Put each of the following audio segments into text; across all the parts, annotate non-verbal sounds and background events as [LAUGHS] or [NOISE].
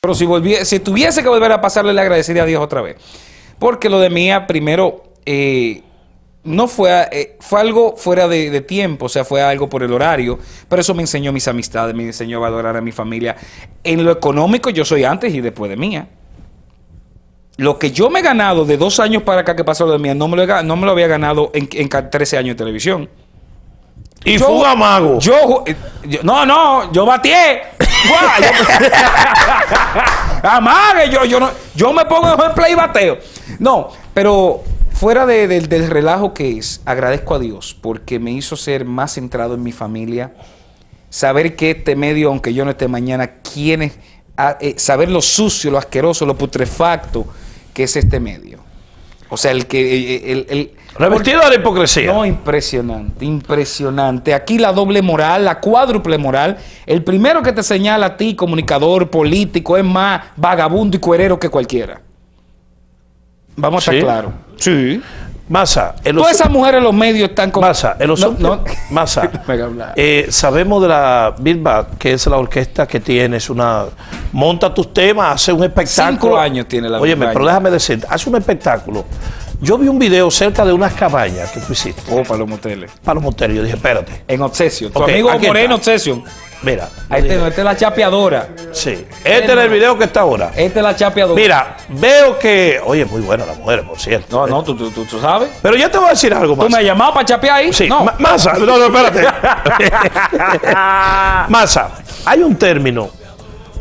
Pero si, volvie- si tuviese que volver a pasarle, le agradecería a Dios otra vez. Porque lo de Mía, primero, eh, no fue, a- eh, fue algo fuera de, tiempo, o sea, fue algo por el horario. Pero eso me enseñó mis amistades, me enseñó a valorar a mi familia. En lo económico, yo soy antes y después de Mía. Lo que yo me he ganado de dos años para acá que pasó lo de Mía, no me lo, no me lo había ganado en, en ca- 13 años de televisión. Y Yo- fue un amago. Yo, no, no, yo batié. [LAUGHS] [LAUGHS] Amague, yo, yo, no, yo me pongo en play y bateo. No, pero fuera de- del- del relajo que es, agradezco a Dios porque me hizo ser más centrado en mi familia. Saber que este medio, aunque yo no esté mañana, quién es, a- eh, saber lo sucio, lo asqueroso, lo putrefacto que es este medio. O sea, el que... eh, el- el- Revestido de la hipocresía. no, impresionante, impresionante. Aquí la doble moral, la cuádruple moral. El primero que te señala a ti, comunicador, político, es más vagabundo y cuerero que cualquiera. Vamos a ¿Sí? estar claros. Sí. Masa, Todas esas mujeres en los medios están con... Masa, en los No, no. Masa, [LAUGHS] eh, sabemos de la Bilbao, que es la orquesta que tienes, una monta tus temas, hace un espectáculo. Cinco años tiene la Bilbao. pero déjame decir, hace un espectáculo. Yo vi un video cerca de unas cabañas que tú hiciste, Oh, para los moteles. para los moteles. Yo dije, espérate, En Obsession. Tu amigo Moreno. Obsession. Mira. Ahí te, esta es la chapeadora. sí, este es el video que está ahora. Esta es la chapeadora. Mira, veo que, oye, muy buena la mujer, por cierto. No, no, tú, tú, tú, tú sabes. Pero yo te voy a decir algo ¿Tú más. me has llamado para chapear ahí? Sí, No. Ma- Masa, no, no, espérate. [LAUGHS] Masa, hay un término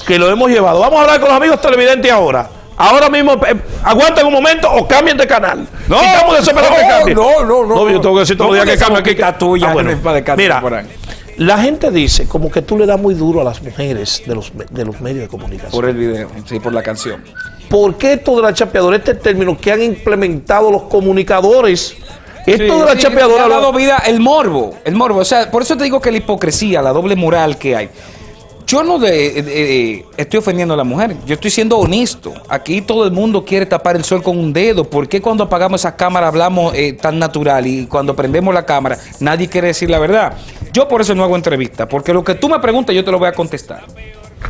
que lo hemos llevado. Vamos a hablar con los amigos televidentes ahora. Ahora mismo, eh, aguanten un momento o cambien de canal. No, estamos desesperados que no, cambien. no, no, no. yo tengo que decir todos No, los días que cambien. esa boquita tuya no para descansar Mira. La gente dice como que tú le das muy duro a las mujeres de los, de los medios de comunicación. Por el video, sí, por la canción. ¿Por qué esto de la chapeadora, este término que han implementado los comunicadores? Esto de la Sí, chapeadora... le ha dado vida el morbo, el morbo. O sea, por eso te digo que la hipocresía, la doble moral que hay. Yo no de- eh, eh, estoy ofendiendo a la mujer, yo estoy siendo honesto. Aquí todo el mundo quiere tapar el sol con un dedo. ¿Por qué cuando apagamos esa cámara hablamos eh, tan natural y cuando prendemos la cámara nadie quiere decir la verdad? Yo por eso no hago entrevistas, porque lo que tú me preguntas yo te lo voy a contestar.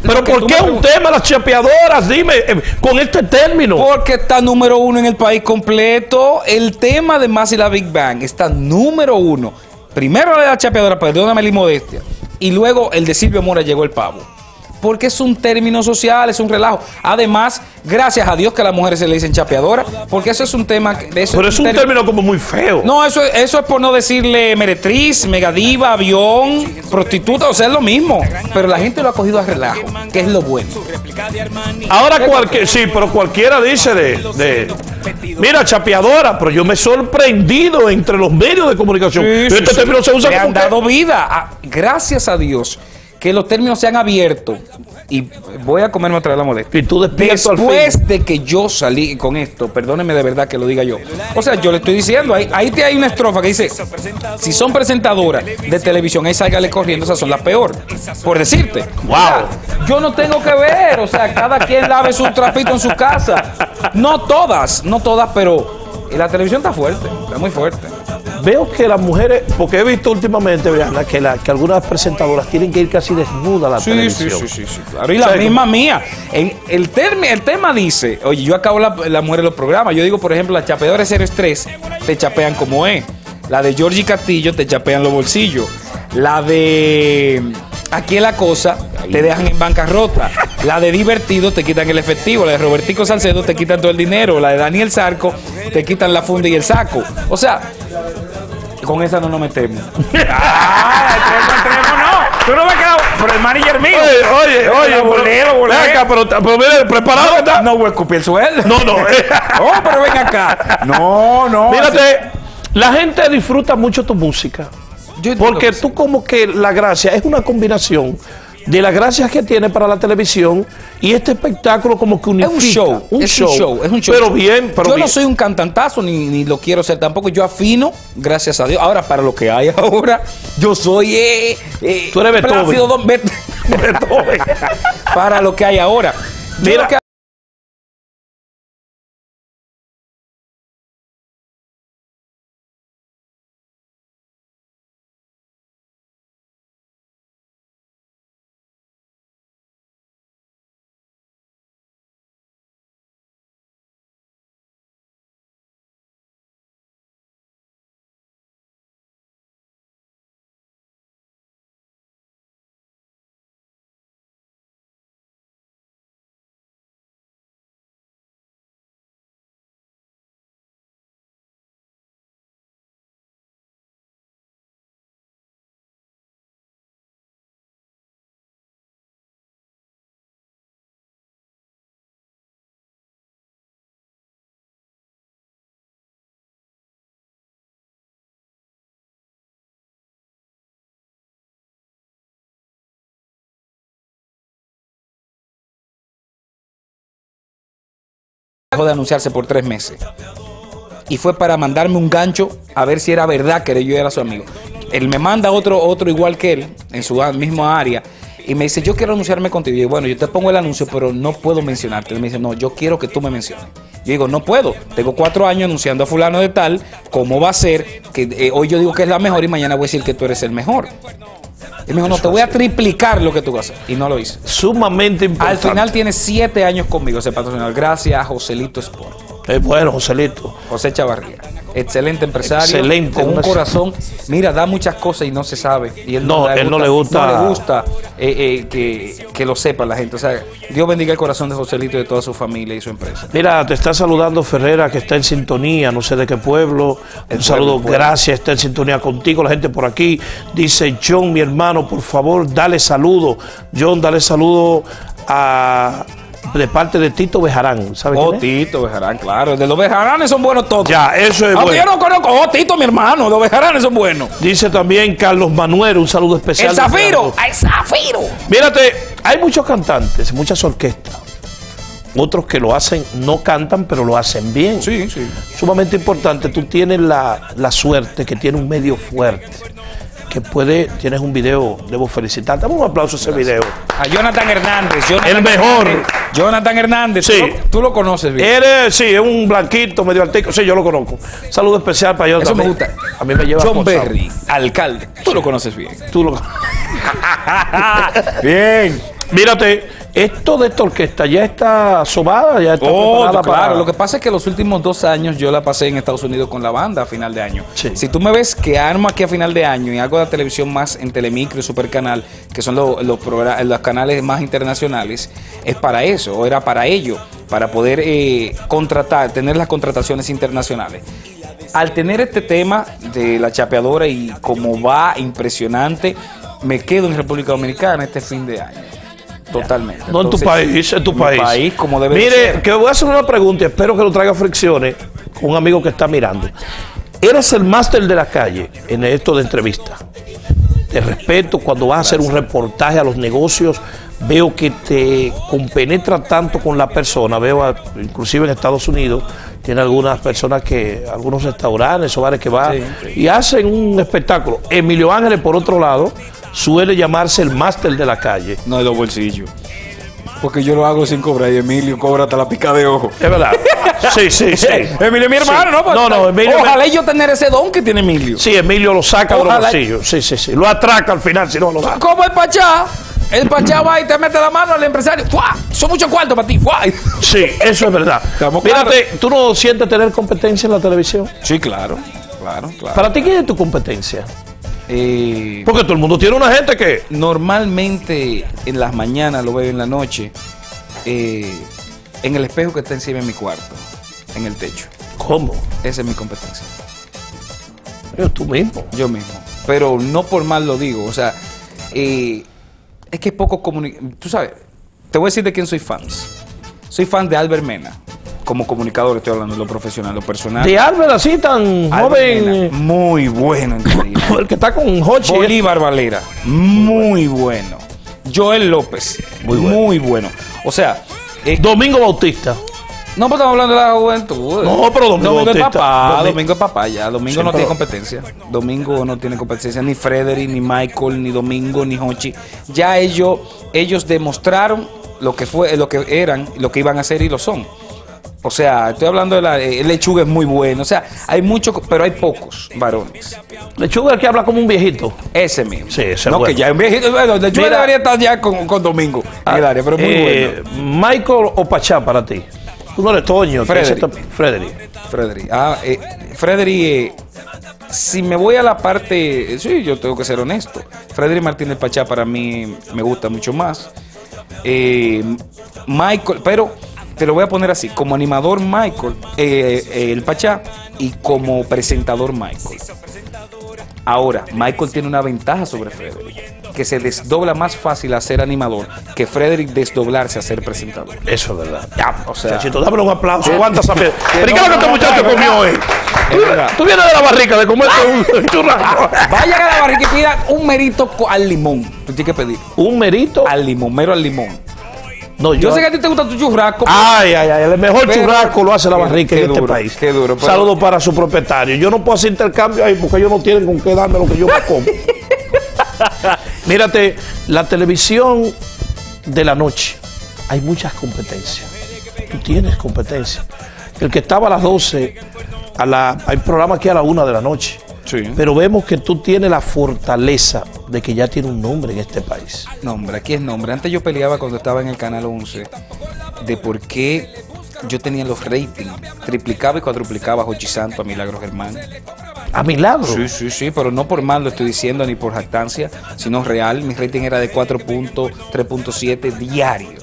Pero ¿por qué un tema las chapeadoras? Dime, eh, con este término. Porque está número uno en el país completo. El tema de Más y la Big Bang está número uno. Primero la de la chapeadora, perdóname la inmodestia. Y luego el de Silvio Mora llegó el pavo. Porque es un término social, es un relajo. Además, gracias a Dios que a las mujeres se le dicen chapeadora, porque eso es un tema... eso Pero es un término como muy feo. No, eso, es- eso es por no decirle meretriz, megadiva, avión, prostituta, o sea, es lo mismo. Pero la gente lo ha cogido a relajo, que es lo bueno. Ahora cualquier, sí, pero cualquiera dice de, de- mira, chapeadora, pero yo me he sorprendido entre los medios de comunicación. Sí, este sí. término se usa Le como han que- dado vida. Gracias a Dios que los términos se han abierto. Y voy a comerme otra vez la modestia. Y tú Después de que yo salí con esto, perdóneme de verdad que lo diga yo. O sea, yo le estoy diciendo, ahí, ahí te hay una estrofa que dice, si son presentadoras de televisión, ahí sáigale corriendo, esas son las peores. Por decirte. Wow. Yo no tengo que ver, o sea, cada quien lave su trapito en su casa. No todas, no todas, pero la televisión está fuerte, está muy fuerte. Veo que las mujeres, porque he visto últimamente, Brianna, que, la- que algunas presentadoras tienen que ir casi desnudas a la Sí, sí, televisión. sí, sí, sí, claro. Y O sea, la misma mía. En- el, tema dice, oye, yo acabo la, la mujer en los programas. Yo digo, por ejemplo, las chapeadoras 03 te chapean como es. La de Georgie Castillo te chapean los bolsillos. La de Aquí es la cosa, te dejan en bancarrota. La de Divertido te quitan el efectivo. La de Robertico Salcedo te quitan todo el dinero. La de Daniel Sarco te quitan la funda y el saco. O sea, con esa no nos metemos. [LAUGHS] ¡Ah! extremo, extremo, no! Tú no me quedas. Pero el manager mío. Oye, oye, oye, bolero, bolero. ven acá, pero, pero mire, preparado está. No voy a escupir el. No, no. eh. No, [LAUGHS] pero ven acá. No, no. Mírate, la gente disfruta mucho tu música. Yo Porque tú como que la gracia es una combinación de las gracias que tiene para la televisión y este espectáculo como que Es unifica. un show, un es show, un show, es un show. Pero bien, pero yo bien. no soy un cantantazo ni, ni lo quiero ser tampoco. Yo afino, gracias a Dios. Ahora, para lo que hay [LAUGHS] ahora, yo soy. Eh, eh, Tú eres Beethoven. Don- Bet- Beethoven. [LAUGHS] [LAUGHS] para lo que hay ahora. Mira, que de anunciarse por tres meses. Y fue para mandarme un gancho a ver si era verdad que yo era su amigo. Él me manda otro, otro igual que él, en su misma área, y me dice, yo quiero anunciarme contigo. Y yo, bueno, yo te pongo el anuncio, pero no puedo mencionarte. Él me dice, no, yo quiero que tú me menciones. Yo digo, no puedo. Tengo cuatro años anunciando a fulano de tal, ¿cómo va a ser? Que eh, hoy yo digo que es la mejor y mañana voy a decir que tú eres el mejor. Y me dijo, no, te voy a triplicar lo que tú vas a hacer. Y no lo hice. Sumamente importante. Al final tiene siete años conmigo ese patrocinador. Gracias a Joselito Sport. Es bueno, Joselito. José Chavarría excelente empresario, excelente, con un corazón. Mira, da muchas cosas y no se sabe. Y él no, él no le gusta, no le gusta eh, eh, que, lo sepa la gente. O sea, Dios bendiga el corazón de Joselito y de toda su familia y su empresa. Mira, te está saludando Ferrera, que está en sintonía, no sé de qué pueblo. un saludo, gracias, está en sintonía contigo. La gente por aquí dice, John, mi hermano, por favor, dale saludo. John, dale saludo a de parte de Tito Bejarán. ¿Sabe oh, Tito Bejarán, claro. De los Bejaranes son buenos todos. Ya, eso es bueno. Yo no conozco. Oh, Tito, mi hermano. Los Bejaranes son buenos. Dice también Carlos Manuel, un saludo especial. El Zafiro. ¡El Zafiro! Mírate, hay muchos cantantes, muchas orquestas. Otros que lo hacen, no cantan, pero lo hacen bien. Sí, sí. Sumamente importante. Tú tienes la, la suerte que tiene un medio fuerte que puede, tienes un video, debo felicitarte. Dame un aplauso a ese video. A Jonathan Hernández. el mejor. Jonathan Hernández. Sí. ¿Tú lo, conoces bien. Eres, sí, es un blanquito, medio artístico. Sí, yo lo conozco. Saludo especial para Jonathan. Eso me gusta. A mí me lleva John Berry, alcalde. Tú lo conoces bien. Tú lo [LAUGHS] Bien. Mírate. Esto de esta orquesta ya está sobada, ya está oh, claro. Para... Lo que pasa es que los últimos dos años yo la pasé en Estados Unidos con la banda a final de año. Si tú me ves que armo aquí a final de año y hago la televisión más en Telemicro y Supercanal, que son los, los, los canales más internacionales, es para eso, o era para ello, para poder eh, contratar, tener las contrataciones internacionales al tener este tema de la chapeadora y como va impresionante, me quedo en República Dominicana este fin de año. Totalmente. No en tu país, en tu país. país como debe Mire, que voy a hacer una pregunta, espero que lo traiga fricciones con un amigo que está mirando. Eres el máster de la calle en esto de entrevista. Te respeto cuando vas a hacer un reportaje a los negocios, veo que te compenetra tanto con la persona, veo inclusive en Estados Unidos, tiene algunas personas que, algunos restaurantes o bares que van y hacen un espectáculo. Emilio Ángeles, por otro lado, suele llamarse el máster de la calle. No de los bolsillos. Porque yo lo hago sin cobrar y Emilio cobra hasta la pica de ojo. Es verdad. Sí, sí, [LAUGHS] sí. Emilio es mi hermano, ¿no? no, no, Emilio. Ojalá yo tener ese don que tiene Emilio. Sí, Emilio lo saca de los bolsillos. Sí, sí, sí. Lo atraca al final, si no lo saca. Como el Pachá. El Pachá va y te mete la mano al empresario. ¡Fua! Son muchos cuartos para ti. ¡Fua! Sí, eso es verdad. Mírate, ¿tú no sientes tener competencia en la televisión? Sí, claro. Claro, claro. ¿Para ti quién es tu competencia? Eh, Porque todo el mundo tiene una gente que... Normalmente en las mañanas lo veo en la noche, eh, en el espejo que está encima de mi cuarto, en el techo. ¿Cómo? Esa es mi competencia. Pero tú mismo. Yo mismo. Pero no por mal lo digo. O sea, eh, es que poco comunica. Tú sabes, te voy a decir de quién soy fan. Soy fan de Albert Mena como comunicador, estoy hablando de lo profesional, lo personal. De Albert así tan joven. muy bueno, [LAUGHS] El que está con Hochi. Bolívar Valera, muy bueno. Joel López, muy bueno. O sea, eh, Domingo Bautista. No, pues estamos hablando de la juventud. No, pero Domingo, Domingo es papá. Domingo, es papá ya. Domingo no tiene competencia. Domingo no tiene competencia. Ni Frederick, ni Michael, ni Domingo, ni Hochi. Ya ellos, ellos demostraron lo que fue, lo que eran, lo que iban a hacer y lo son. O sea, estoy hablando de la eh, lechuga es muy bueno. O sea, hay muchos, pero hay pocos varones. Lechuga el que habla como un viejito. Ese mismo. Sí, ese No, que ya es un viejito. Bueno, lechuga debería estar ya con, con Domingo en el área, pero muy eh, bueno. Michael o Pachá para ti. Tú no eres Toño. Frederick. Frederick. Frederick. Ah, eh, Frederick, eh, si me voy a la parte. Sí, yo tengo que ser honesto. Frederick Martínez Pachá para mí me gusta mucho más. Michael, pero te lo voy a poner así, como animador Michael, eh, eh, el Pachá, y como presentador Michael. Ahora, Michael tiene una ventaja sobre Frederick, que se desdobla más fácil a ser animador que Frederick desdoblarse a ser presentador. Eso es verdad. Ya, o sea, Chachito, dame un aplauso. ¿Cuántas ¿Pero qué es lo que este muchacho comió hoy? Tú, vienes de la barrica de comer [LAUGHS] un churrasco. Vaya a la barrica y pida un merito al limón. Tú tienes que pedir. ¿Un merito? Al limón, mero al limón. No, yo, yo- sé que a ti te gusta tu churrasco. Ay, ay, ay, el mejor Pero- churrasco lo hace la barrica en este duro, país. qué duro, pero- Saludos para su propietario. Yo no puedo hacer intercambio ahí porque ellos no tienen con qué darme lo que yo me como. [LAUGHS] Mírate, la televisión de la noche, hay muchas competencias. Tú tienes competencia. El que estaba a las 12, a la, hay programas que a la 1 de la noche. Sí. Pero vemos que tú tienes la fortaleza de que ya tiene un nombre en este país. Nombre, aquí es nombre. Antes yo peleaba cuando estaba en el canal 11 de por qué yo tenía los ratings. Triplicaba y cuadruplicaba a Jochi Santo, a Milagro Germán. A milagro. Sí, sí, sí, pero no por mal lo estoy diciendo ni por jactancia, sino real. Mi rating era de 4.3.7 diario.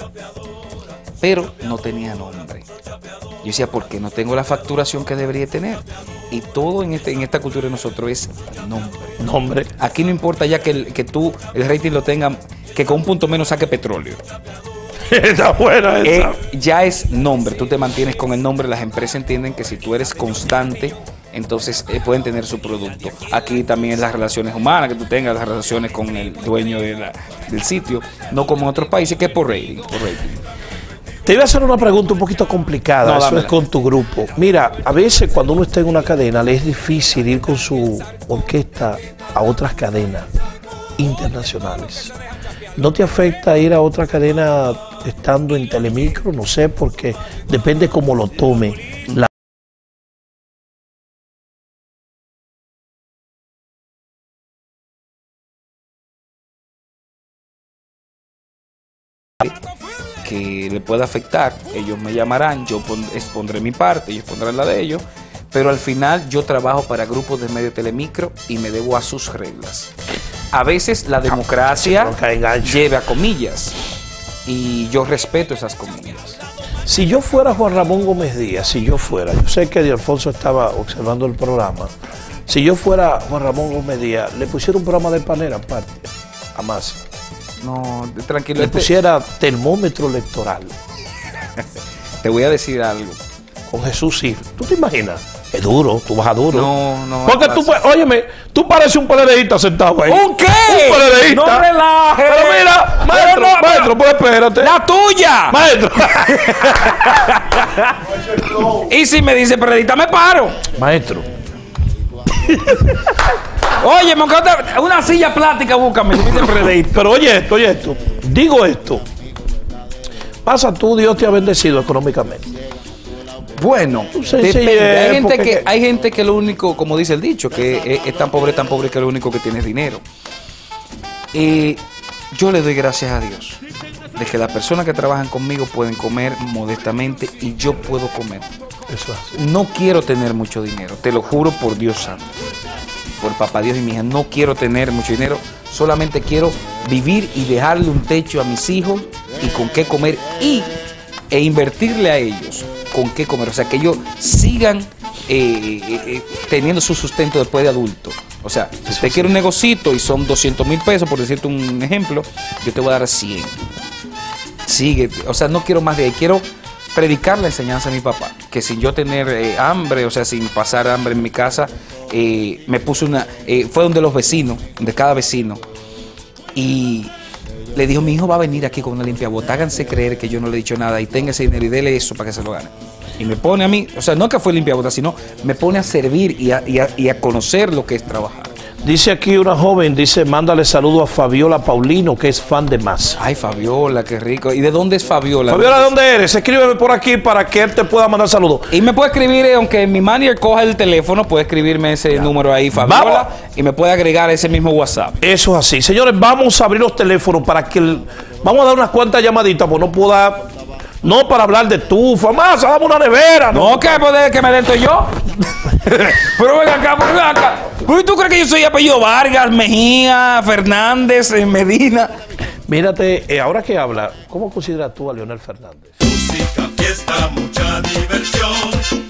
Pero no tenía nombre. Yo decía, ¿por qué no tengo la facturación que debería tener? Y todo en, este, en esta cultura de nosotros es nombre. Nombre. Aquí no importa ya que, el- que tú el rating lo tenga, que con un punto menos saque petróleo. [LAUGHS] Está buena Eh, esa. ya es nombre, tú te mantienes con el nombre, las empresas entienden que si tú eres constante, entonces eh, pueden tener su producto. Aquí también es las relaciones humanas, que tú tengas las relaciones con el dueño de la- del sitio, no como en otros países, que es por rating. Por rating. Te iba a hacer una pregunta un poquito complicada, No, eso es con tu grupo. Mira, a veces cuando uno está en una cadena le es difícil ir con su orquesta a otras cadenas internacionales. ¿No te afecta ir a otra cadena estando en Telemicro? No sé, porque depende cómo lo tome la que le pueda afectar. Ellos me llamarán, yo pon- expondré mi parte, ellos pondrán la de ellos, pero al final yo trabajo para grupos de medio telemicro y me debo a sus reglas. A veces la democracia no lleva comillas y yo respeto esas comillas. Si yo fuera Juan Ramón Gómez Díaz, si yo fuera, yo sé que Di Alfonso estaba observando el programa, si yo fuera Juan Ramón Gómez Díaz, le pusiera un programa de panera aparte, a más. No, tranquilo, Le este- pusiera termómetro electoral [LAUGHS] te voy a decir algo. con Jesús sí. ¿Tú te imaginas? Es duro, tú vas a duro. No, no. Porque tú, puedes- óyeme, tú pareces un PLDista sentado ahí. ¿Un qué? Un PLDista. No relajes. Pero mira, Pero maestro, no, maestro, pues espérate. ¡La tuya! Maestro. [LAUGHS] Y si me dice periodista, me paro. maestro. [LAUGHS] Oye, una silla plástica, búscame. Pero oye esto, oye esto. Digo esto. Pasa tú, Dios te ha bendecido económicamente. Bueno, Sí, depende. sí, eh, hay, gente que, hay gente que lo único, como dice el dicho, que es, es tan pobre, tan pobre que lo único que tiene es dinero. Y yo le doy gracias a Dios de que las personas que trabajan conmigo pueden comer modestamente y yo puedo comer. Eso es así. No quiero tener mucho dinero, te lo juro por Dios santo. Por papá Dios y mi hija, no quiero tener mucho dinero, solamente quiero vivir y dejarle un techo a mis hijos y con qué comer y e invertirle a ellos con qué comer, o sea, que ellos sigan eh, eh, eh, teniendo su sustento después de adulto. O sea, si usted quiere un negocito y son 200 mil pesos, por decirte un ejemplo, yo te voy a dar 100 sigue, o sea, no quiero más de ahí, quiero predicar la enseñanza a mi papá, que sin yo tener eh, hambre, o sea, sin pasar hambre en mi casa, eh, me puso una, eh, fue donde los vecinos, de cada vecino, y le dijo, mi hijo va a venir aquí con una limpia bota, háganse creer que yo no le he dicho nada y tenga ese dinero y dele eso para que se lo gane. Y me pone a mí, o sea, no que fue limpia bota, sino me pone a servir y a- y a conocer lo que es trabajar. Dice aquí una joven, dice, mándale saludo a Fabiola Paulino, que es fan de más. Ay, Fabiola, qué rico. ¿Y de dónde es Fabiola? Fabiola, ¿de dónde eres? Escríbeme por aquí para que él te pueda mandar saludos. Y me puede escribir, eh, aunque mi manager coja el teléfono, puede escribirme ese número ahí, Fabiola, Vamos. y me puede agregar ese mismo WhatsApp. Eso es así. Señores, vamos a abrir los teléfonos para que... el- vamos a dar unas cuantas llamaditas, pues no pueda... No para hablar de tufa, más, dame una nevera. No. No, que puede que me dento yo. Pero ven acá, pero ven acá. Pero ¿y ¿Tú crees que yo soy apellido Vargas, Mejía, Fernández, eh, Medina? Mírate, eh, ahora que habla, ¿cómo consideras tú a Leonel Fernández? Música, fiesta, mucha diversión.